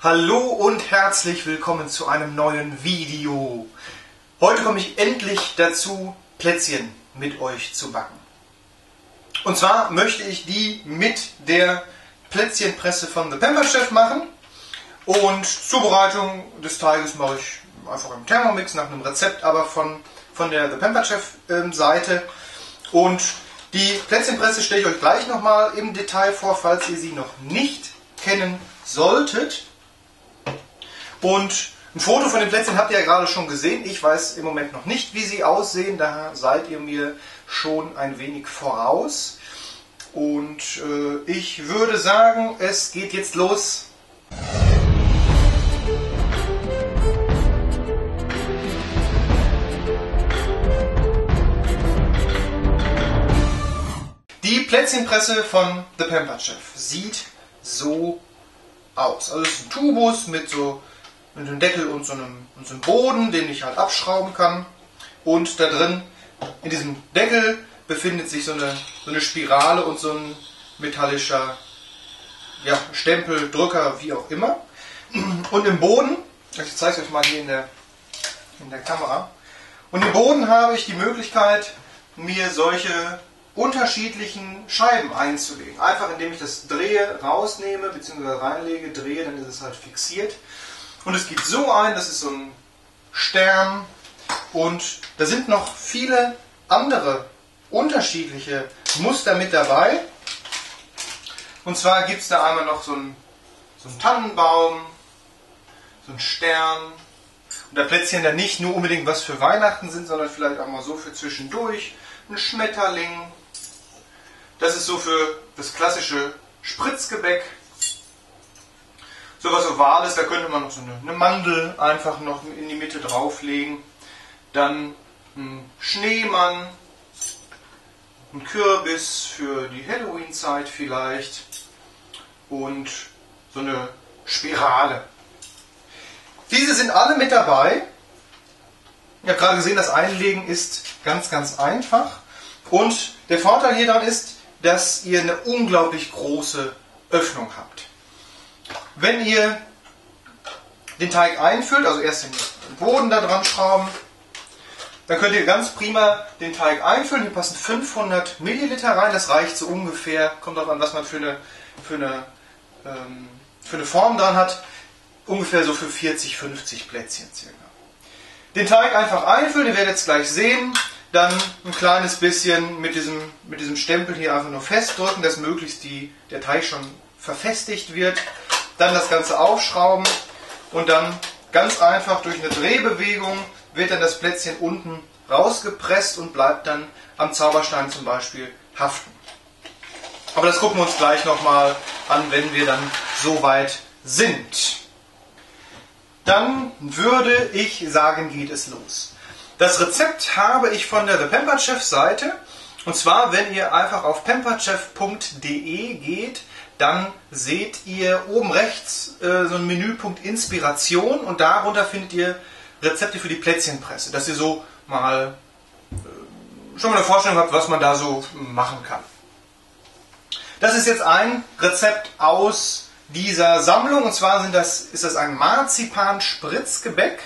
Hallo und herzlich willkommen zu einem neuen Video. Heute komme ich endlich dazu, Plätzchen mit euch zu backen. Und zwar möchte ich die mit der Plätzchenpresse von The Pamper Chef machen. Und Zubereitung des Teiges mache ich einfach im Thermomix nach einem Rezept, aber von, von der The Pamper Chef ähm, Seite. Und die Plätzchenpresse stelle ich euch gleich nochmal im Detail vor, falls ihr sie noch nicht kennen solltet. Und ein Foto von den Plätzchen habt ihr ja gerade schon gesehen. Ich weiß im Moment noch nicht, wie sie aussehen. Da seid ihr mir schon ein wenig voraus. Und äh, ich würde sagen, es geht jetzt los. Die Plätzchenpresse von The Pampered Chef sieht so aus. Also es ist ein Tubus mit so mit einem Deckel und so einem, und so einem Boden, den ich halt abschrauben kann. Und da drin, in diesem Deckel, befindet sich so eine, so eine Spirale und so ein metallischer ja, Stempel, Drücker, wie auch immer. Und im Boden, ich zeige es euch mal hier in der, in der Kamera, und im Boden habe ich die Möglichkeit, mir solche unterschiedlichen Scheiben einzulegen. Einfach indem ich das drehe, rausnehme bzw. reinlege, drehe, dann ist es halt fixiert. Und es gibt so ein, das ist so ein Stern und da sind noch viele andere unterschiedliche Muster mit dabei. Und zwar gibt es da einmal noch so einen, so einen Tannenbaum, so einen Stern und da Plätzchen dann nicht nur unbedingt was für Weihnachten sind, sondern vielleicht auch mal so für zwischendurch. Ein Schmetterling. Das ist so für das klassische Spritzgebäck sowas Ovales, da könnte man noch so eine, eine Mandel einfach noch in die Mitte drauflegen. Dann ein Schneemann, ein Kürbis für die Halloween-Zeit vielleicht und so eine Spirale. Diese sind alle mit dabei. Ich habe gerade gesehen, das Einlegen ist ganz, ganz einfach. Und der Vorteil hier dran ist, dass ihr eine unglaublich große Öffnung habt. Wenn ihr den Teig einfüllt, also erst den Boden da dran schrauben, dann könnt ihr ganz prima den Teig einfüllen. Hier passen 500 Milliliter rein. Das reicht so ungefähr, kommt darauf an, was man für eine, für eine, ähm, für eine Form dran hat. Ungefähr so für 40, 50 Plätzchen circa. Den Teig einfach einfüllen, ihr werdet es gleich sehen. Dann ein kleines bisschen mit diesem, mit diesem Stempel hier einfach nur festdrücken, dass möglichst die, der Teig schon verfestigt wird. Dann das Ganze aufschrauben und dann ganz einfach durch eine Drehbewegung wird dann das Plätzchen unten rausgepresst und bleibt dann am Zauberstein zum Beispiel haften. Aber das gucken wir uns gleich nochmal an, wenn wir dann soweit sind. Dann würde ich sagen, geht es los. Das Rezept habe ich von der The Pampered Seite. Und zwar, wenn ihr einfach auf pamperchef.de geht, dann seht ihr oben rechts äh, so einen Menüpunkt Inspiration und darunter findet ihr Rezepte für die Plätzchenpresse, dass ihr so mal äh, schon mal eine Vorstellung habt, was man da so machen kann. Das ist jetzt ein Rezept aus dieser Sammlung und zwar sind das, ist das ein Marzipan-Spritzgebäck.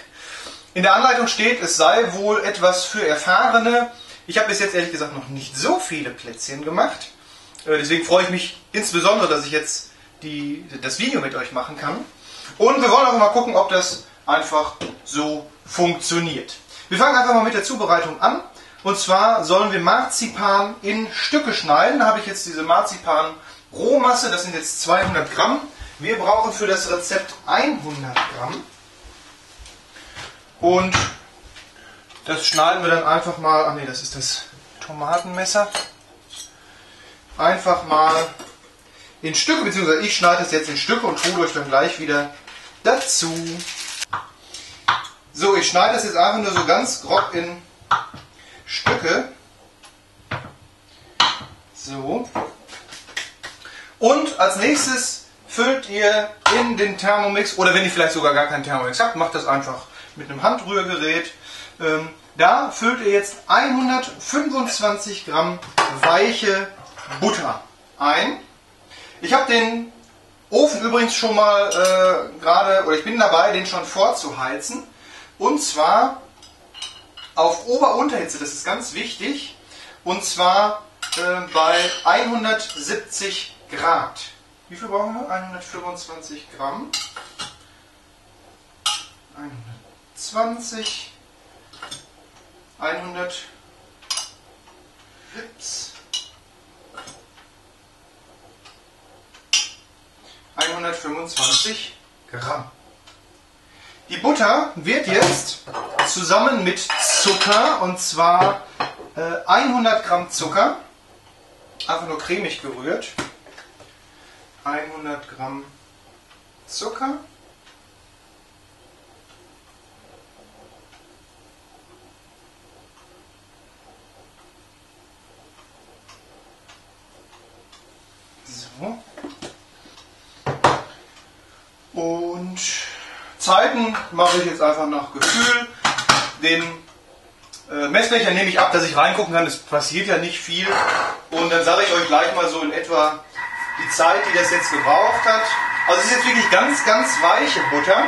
In der Anleitung steht, es sei wohl etwas für Erfahrene. Ich habe bis jetzt ehrlich gesagt noch nicht so viele Plätzchen gemacht. Äh, deswegen freue ich mich insbesondere, dass ich jetzt die, das Video mit euch machen kann. Und wir wollen auch mal gucken, ob das einfach so funktioniert. Wir fangen einfach mal mit der Zubereitung an. Und zwar sollen wir Marzipan in Stücke schneiden. Da habe ich jetzt diese Marzipan-Rohmasse, das sind jetzt 200 Gramm. Wir brauchen für das Rezept 100 Gramm. Und das schneiden wir dann einfach mal, ach nee, das ist das Tomatenmesser einfach mal in Stücke, beziehungsweise ich schneide es jetzt in Stücke und hole euch dann gleich wieder dazu. So, ich schneide das jetzt einfach nur so ganz grob in Stücke. So. Und als nächstes füllt ihr in den Thermomix, oder wenn ihr vielleicht sogar gar keinen Thermomix habt, macht das einfach mit einem Handrührgerät. Ähm, da füllt ihr jetzt 125 Gramm weiche Butter ein. Ich habe den Ofen übrigens schon mal äh, gerade, oder ich bin dabei, den schon vorzuheizen. Und zwar auf Ober-Unterhitze, das ist ganz wichtig. Und zwar äh, bei 170 Grad. Wie viel brauchen wir? 125 Gramm. 120. 100. Ups. 125 Gramm. Die Butter wird jetzt zusammen mit Zucker, und zwar äh, 100 Gramm Zucker, einfach nur cremig gerührt, 100 Gramm Zucker, so. Und Zeiten mache ich jetzt einfach nach Gefühl. Den äh, Messbecher nehme ich ab, dass ich reingucken kann. Es passiert ja nicht viel. Und dann sage ich euch gleich mal so in etwa die Zeit, die das jetzt gebraucht hat. Also es ist jetzt wirklich ganz, ganz weiche Butter.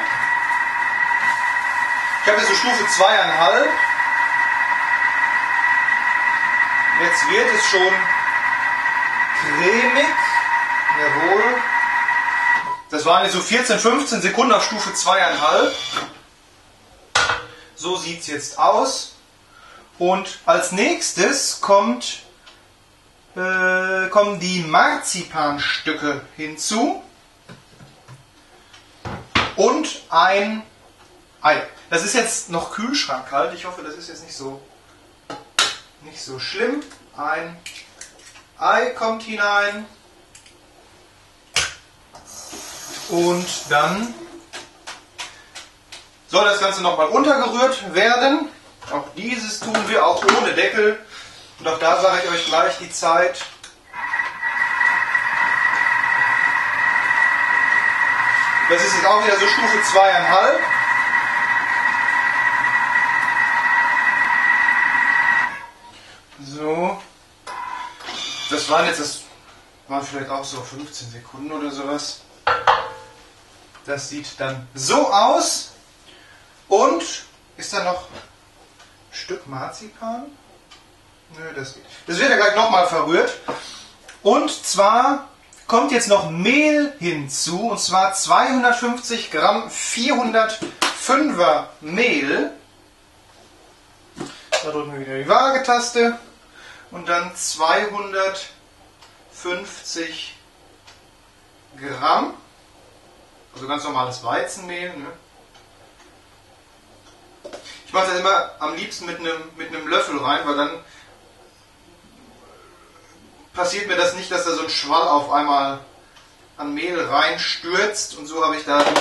Ich habe jetzt so Stufe 2,5. Jetzt wird es schon cremig. Das waren jetzt so 14, 15 Sekunden auf Stufe 2,5. So sieht es jetzt aus. Und als nächstes kommt, äh, kommen die Marzipanstücke hinzu. Und ein Ei. Das ist jetzt noch kühlschrankkalt. Ich hoffe, das ist jetzt nicht so, nicht so schlimm. Ein Ei kommt hinein. Und dann soll das Ganze nochmal untergerührt werden. Auch dieses tun wir auch ohne Deckel. Und auch da sage ich euch gleich die Zeit. Das ist jetzt auch wieder so Stufe 2,5. So. Das waren jetzt, das waren vielleicht auch so 15 Sekunden oder sowas. Das sieht dann so aus. Und ist da noch ein Stück Marzipan? Nö, das geht. Das wird ja gleich nochmal verrührt. Und zwar kommt jetzt noch Mehl hinzu. Und zwar 250 Gramm 405er Mehl. Da drücken wir wieder die Waagetaste. Und dann 250 Gramm. Also ganz normales Weizenmehl. Ne? Ich mache das immer am liebsten mit einem, mit einem Löffel rein, weil dann passiert mir das nicht, dass da so ein Schwall auf einmal an Mehl reinstürzt und so habe ich da die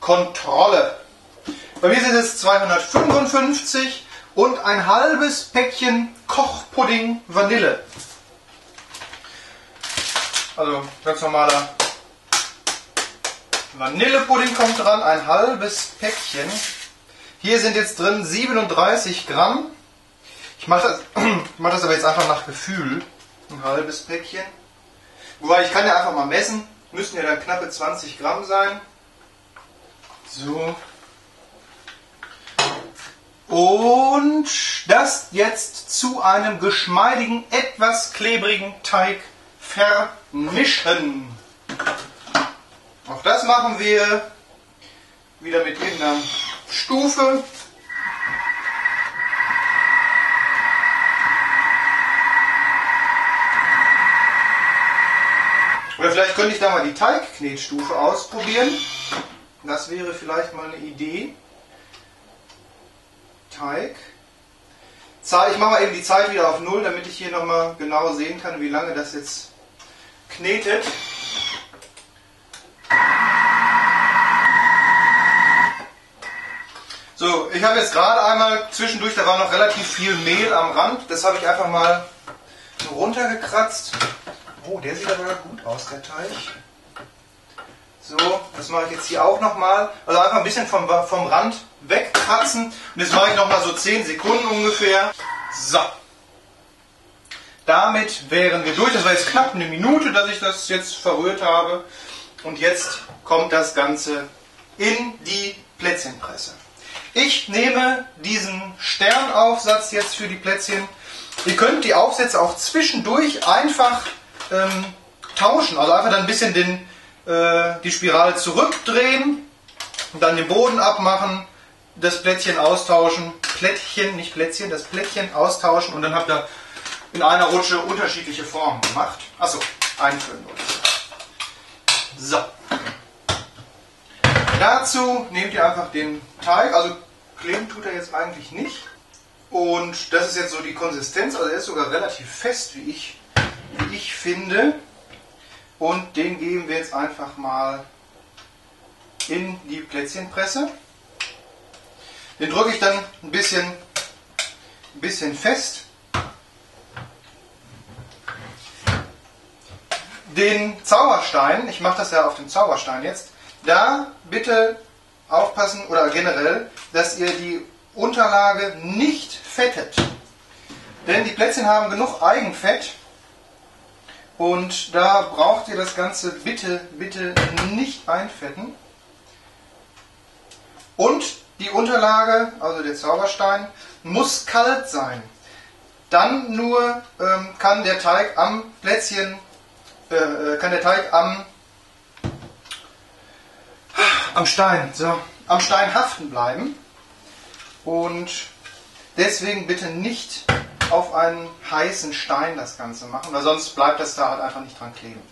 Kontrolle. Bei mir sind es 255 und ein halbes Päckchen Kochpudding Vanille. Also ganz normaler Vanillepudding kommt dran, ein halbes Päckchen. Hier sind jetzt drin 37 Gramm. Ich mache das, mach das aber jetzt einfach nach Gefühl. Ein halbes Päckchen. Wobei ich kann ja einfach mal messen. Müssen ja dann knappe 20 Gramm sein. So. Und das jetzt zu einem geschmeidigen, etwas klebrigen Teig vermischen. Auch das machen wir wieder mit irgendeiner Stufe. Oder vielleicht könnte ich da mal die Teigknetstufe ausprobieren. Das wäre vielleicht mal eine Idee. Teig. Ich mache mal eben die Zeit wieder auf Null, damit ich hier nochmal genau sehen kann, wie lange das jetzt knetet. So, ich habe jetzt gerade einmal zwischendurch, da war noch relativ viel Mehl am Rand. Das habe ich einfach mal runtergekratzt. Oh, der sieht aber gut aus, der Teig. So, das mache ich jetzt hier auch nochmal. Also einfach ein bisschen vom, vom Rand wegkratzen. Und das mache ich nochmal so 10 Sekunden ungefähr. So. Damit wären wir durch. Das war jetzt knapp eine Minute, dass ich das jetzt verrührt habe. Und jetzt kommt das Ganze in die Plätzchenpresse. Ich nehme diesen Sternaufsatz jetzt für die Plätzchen. Ihr könnt die Aufsätze auch zwischendurch einfach ähm, tauschen. Also einfach dann ein bisschen den, äh, die Spirale zurückdrehen, dann den Boden abmachen, das Plättchen austauschen. Plättchen, nicht Plätzchen, das Plättchen austauschen und dann habt ihr in einer Rutsche unterschiedliche Formen gemacht. Achso, einfüllen wollte ich. So. Dazu nehmt ihr einfach den Teig, also kleben tut er jetzt eigentlich nicht. Und das ist jetzt so die Konsistenz, also er ist sogar relativ fest, wie ich, wie ich finde. Und den geben wir jetzt einfach mal in die Plätzchenpresse. Den drücke ich dann ein bisschen, ein bisschen fest. Den Zauberstein, ich mache das ja auf dem Zauberstein jetzt, da bitte aufpassen oder generell, dass ihr die Unterlage nicht fettet. Denn die Plätzchen haben genug Eigenfett und da braucht ihr das Ganze bitte, bitte nicht einfetten. Und die Unterlage, also der Zauberstein, muss kalt sein. Dann nur ähm, kann der Teig am Plätzchen, äh, äh kann der Teig am am Stein, so, am Stein haften bleiben. Und deswegen bitte nicht auf einen heißen Stein das Ganze machen, weil sonst bleibt das da halt einfach nicht dran kleben.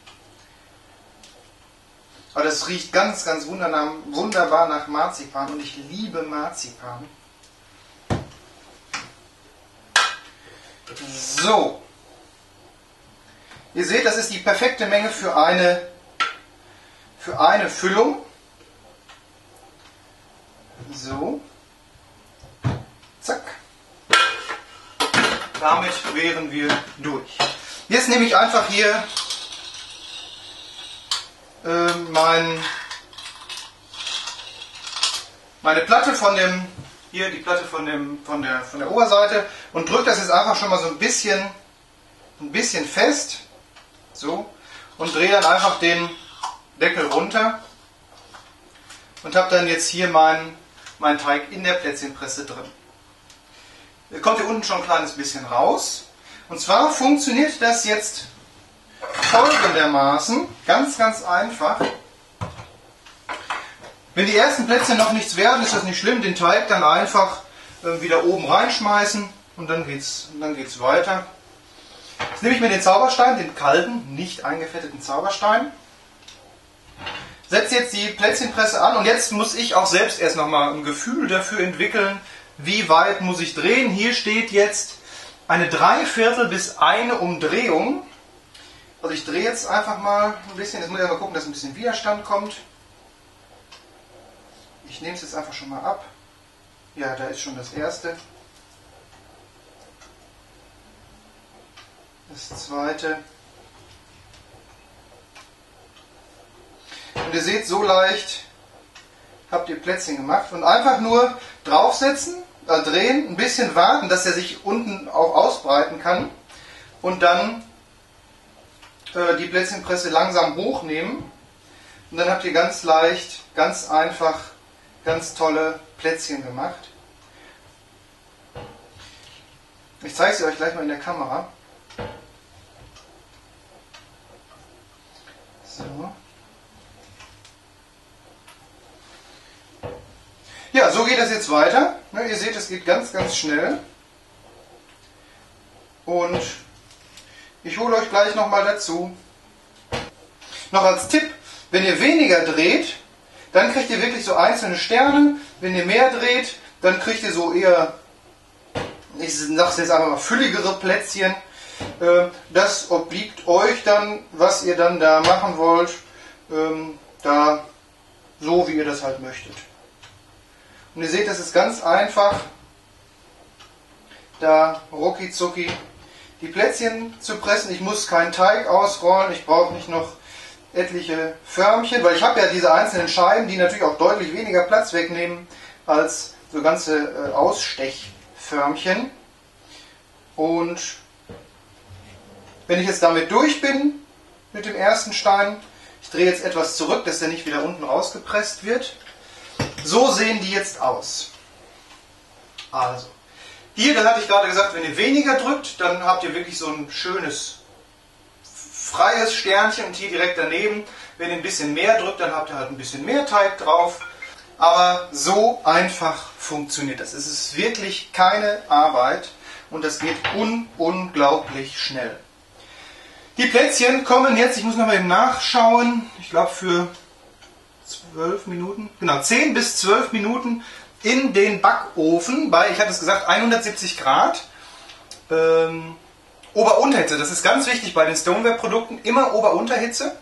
Aber das riecht ganz, ganz wunderbar nach Marzipan und ich liebe Marzipan. So. Ihr seht, das ist die perfekte Menge für eine, für eine Füllung. So. Zack. Damit wären wir durch. Jetzt nehme ich einfach hier äh, mein, meine Platte von dem, hier die Platte von, dem, von, der, von der Oberseite und drücke das jetzt einfach schon mal so ein bisschen, ein bisschen fest. So. Und drehe dann einfach den Deckel runter und habe dann jetzt hier meinen mein Teig in der Plätzchenpresse drin. Da kommt hier unten schon ein kleines bisschen raus. Und zwar funktioniert das jetzt folgendermaßen, ganz, ganz einfach. Wenn die ersten Plätzchen noch nichts werden, ist das nicht schlimm. Den Teig dann einfach äh, wieder oben reinschmeißen und dann geht's, dann geht's weiter. Jetzt nehme ich mir den Zauberstein, den kalten, nicht eingefetteten Zauberstein, setze jetzt die Plätzchenpresse an und jetzt muss ich auch selbst erst nochmal ein Gefühl dafür entwickeln, wie weit muss ich drehen. Hier steht jetzt eine Dreiviertel bis eine Umdrehung. Also ich drehe jetzt einfach mal ein bisschen, jetzt muss ich mal gucken, dass ein bisschen Widerstand kommt. Ich nehme es jetzt einfach schon mal ab. Ja, da ist schon das erste. Das zweite. Und ihr seht, so leicht habt ihr Plätzchen gemacht. Und einfach nur draufsetzen, äh, drehen, ein bisschen warten, dass er sich unten auch ausbreiten kann. Und dann äh, die Plätzchenpresse langsam hochnehmen. Und dann habt ihr ganz leicht, ganz einfach, ganz tolle Plätzchen gemacht. Ich zeige sie euch gleich mal in der Kamera. So. Ja, so geht das jetzt weiter. Ne, ihr seht, es geht ganz, ganz schnell. Und ich hole euch gleich nochmal dazu. Noch als Tipp, wenn ihr weniger dreht, dann kriegt ihr wirklich so einzelne Sterne. Wenn ihr mehr dreht, dann kriegt ihr so eher, ich sage es jetzt einfach mal, fülligere Plätzchen. Äh, das obliegt euch dann, was ihr dann da machen wollt. Ähm, da so, wie ihr das halt möchtet. Und ihr seht, das ist ganz einfach, da rucki zucki die Plätzchen zu pressen. Ich muss keinen Teig ausrollen, ich brauche nicht noch etliche Förmchen, weil ich habe ja diese einzelnen Scheiben, die natürlich auch deutlich weniger Platz wegnehmen als so ganze äh, Ausstechförmchen. Und wenn ich jetzt damit durch bin, mit dem ersten Stein, Ich drehe jetzt etwas zurück, dass der nicht wieder unten rausgepresst wird. So sehen die jetzt aus. Also, hier, da hatte ich gerade gesagt, wenn ihr weniger drückt, dann habt ihr wirklich so ein schönes freies Sternchen und hier direkt daneben, wenn ihr ein bisschen mehr drückt, dann habt ihr halt ein bisschen mehr Teig drauf. Aber so einfach funktioniert das. Es ist wirklich keine Arbeit und das geht un unglaublich schnell. Die Plätzchen kommen jetzt, ich muss noch mal eben nachschauen, ich glaube für 12 Minuten, genau 10 bis 12 Minuten in den Backofen bei, ich hatte es gesagt, 170 Grad. Ähm, Ober-Unterhitze, das ist ganz wichtig bei den Stoneware-Produkten, immer Ober-Unterhitze.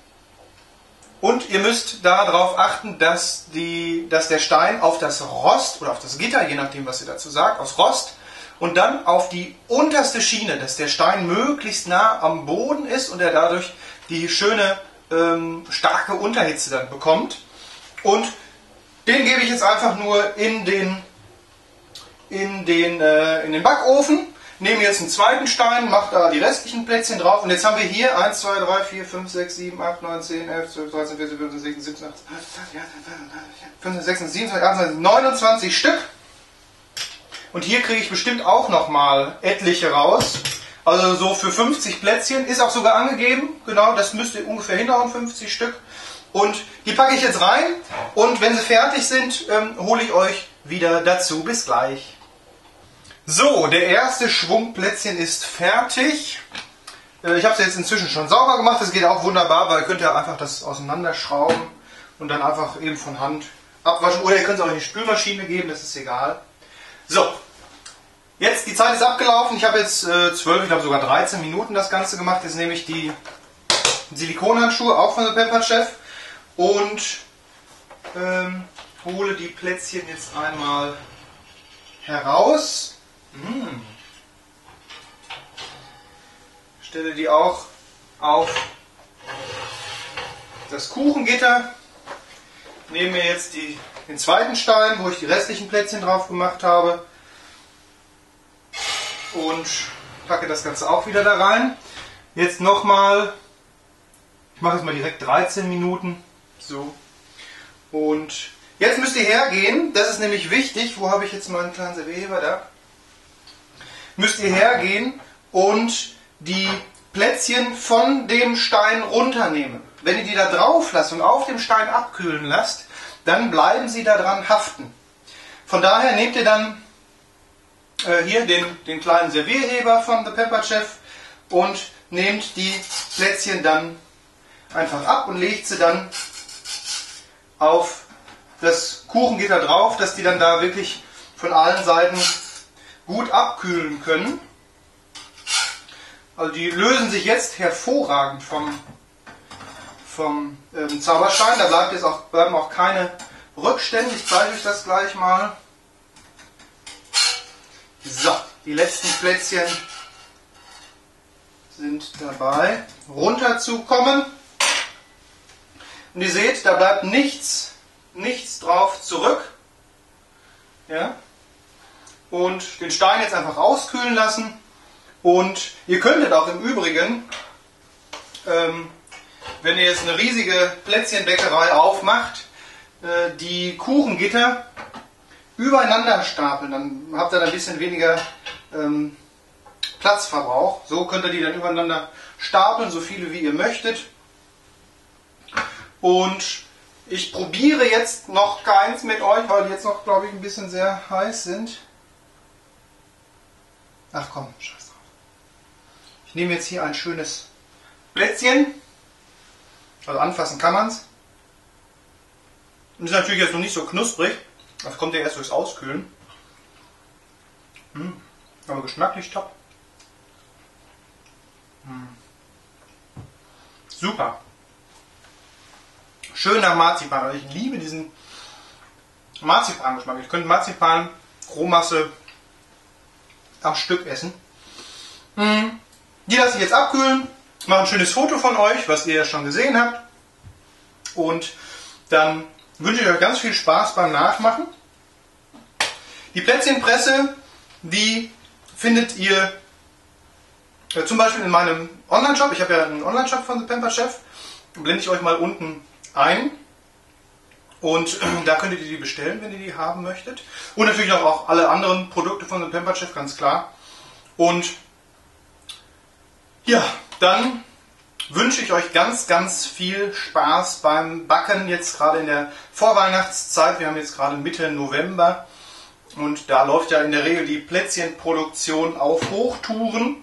Und ihr müsst darauf achten, dass, die, dass der Stein auf das Rost oder auf das Gitter, je nachdem, was ihr dazu sagt, aufs Rost und dann auf die unterste Schiene, dass der Stein möglichst nah am Boden ist und er dadurch die schöne ähm, starke Unterhitze dann bekommt. Und den gebe ich jetzt einfach nur in den, in den, äh, in den Backofen. Nehme jetzt einen zweiten Stein, mache da die restlichen Plätzchen drauf und jetzt haben wir hier 1, 2, 3, 4, 5, 6, 7, 8, 9, 10, 11, 12, 13, 14, 15, 16, 17, 18, 15, 16, 17, 18, 29 Stück. Und hier kriege ich bestimmt auch nochmal etliche raus. Also so für 50 Plätzchen ist auch sogar angegeben. Genau, das müsste ungefähr hinhauen, 50 Stück. Und die packe ich jetzt rein und wenn sie fertig sind, ähm, hole ich euch wieder dazu. Bis gleich. So, der erste Schwung Plätzchen ist fertig. Äh, ich habe es jetzt inzwischen schon sauber gemacht. Das geht auch wunderbar, weil ihr könnt ja einfach das auseinanderschrauben und dann einfach eben von Hand abwaschen. Oder ihr könnt es auch in die Spülmaschine geben, das ist egal. So, jetzt die Zeit ist abgelaufen. Ich habe jetzt äh, 12, ich glaube sogar 13 Minuten das Ganze gemacht. Jetzt nehme ich die Silikonhandschuhe, auch von der Pepper Chef und ähm, hole die Plätzchen jetzt einmal heraus. Mmh. Stelle die auch auf das Kuchengitter. Nehme mir jetzt die, den zweiten Stein, wo ich die restlichen Plätzchen drauf gemacht habe. Und packe das Ganze auch wieder da rein. Jetzt nochmal, ich mache jetzt mal direkt 13 Minuten. So. Und jetzt müsst ihr hergehen, das ist nämlich wichtig, wo habe ich jetzt meinen kleinen Servierheber da? Müsst ihr hergehen und die Plätzchen von dem Stein runternehmen. Wenn ihr die da drauf lasst und auf dem Stein abkühlen lasst, dann bleiben sie daran haften. Von daher nehmt ihr dann äh, hier den, den kleinen Servierheber von The Pepper Chef und nehmt die Plätzchen dann einfach ab und legt sie dann auf das Kuchengitter drauf, dass die dann da wirklich von allen Seiten gut abkühlen können. Also die lösen sich jetzt hervorragend vom, vom ähm, Zauberstein. Da bleibt jetzt auch, bleiben auch keine Rückstände. Ich zeige euch das gleich mal. So, die letzten Plätzchen sind dabei runterzukommen. Und ihr seht, da bleibt nichts, nichts drauf zurück. Ja? Und den Stein jetzt einfach auskühlen lassen. Und ihr könntet auch im Übrigen, ähm, wenn ihr jetzt eine riesige Plätzchenbäckerei aufmacht, äh, die Kuchengitter übereinander stapeln. Dann habt ihr ein bisschen weniger ähm, Platzverbrauch. So könnt ihr die dann übereinander stapeln, so viele wie ihr möchtet. Und ich probiere jetzt noch keins mit euch, weil die jetzt noch, glaube ich, ein bisschen sehr heiß sind. Ach komm, scheiß drauf. Ich nehme jetzt hier ein schönes Plätzchen. Also anfassen kann man es. Ist natürlich jetzt noch nicht so knusprig. Das kommt ja erst durchs Auskühlen. Hm. Aber geschmacklich top. Hm. Super schön nach Marzipan. Also ich liebe diesen Marzipan-Geschmack. Ich könnte Marzipan, Rohmasse am Stück essen. Hm. Die lasse ich jetzt abkühlen. Mache ein schönes Foto von euch, was ihr ja schon gesehen habt. Und dann wünsche ich euch ganz viel Spaß beim Nachmachen. Die Plätzchenpresse, die findet ihr äh, zum Beispiel in meinem Online-Shop. Ich habe ja einen Online-Shop von The Pamper Chef. blende ich euch mal unten ein. Und da könntet ihr die bestellen, wenn ihr die haben möchtet. Und natürlich auch alle anderen Produkte von dem Pampered Chef, ganz klar. Und ja, dann wünsche ich euch ganz, ganz viel Spaß beim Backen, jetzt gerade in der Vorweihnachtszeit. Wir haben jetzt gerade Mitte November und da läuft ja in der Regel die Plätzchenproduktion auf Hochtouren.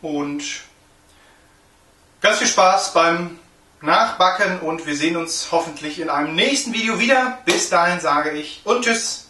Und ganz viel Spaß beim Nachbacken und wir sehen uns hoffentlich in einem nächsten Video wieder. Bis dahin sage ich und tschüss.